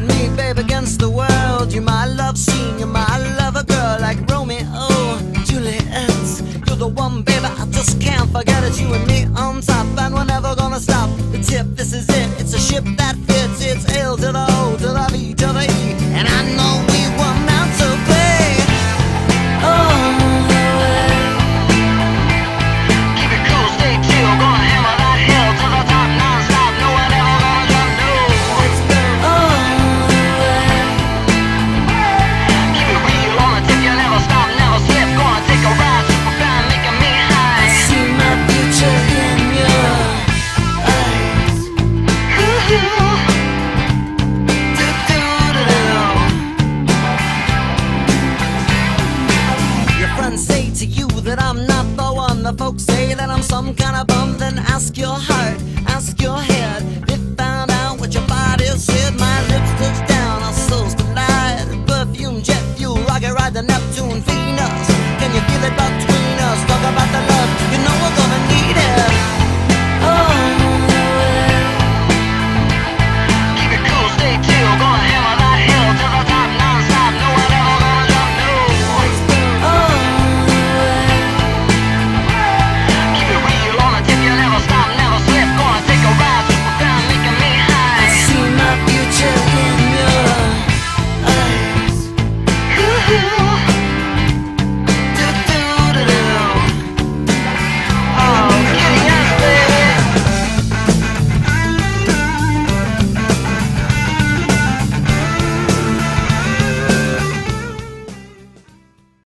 and me, babe, against the world. You're my love scene, you're my lover girl, like Romeo, Juliet. You're the one, baby, I just can't forget it. You and me on top, and we're never gonna stop. The tip, this is it. It's a ship that fits. It's ale to the The folks say that I'm some kind of bum, then ask your heart, ask your head. If found out what your body said. My lips touch down, our souls collide. Perfume, jet fuel, rocket ride to Neptune, Venus. Can you feel it between us? Talk about the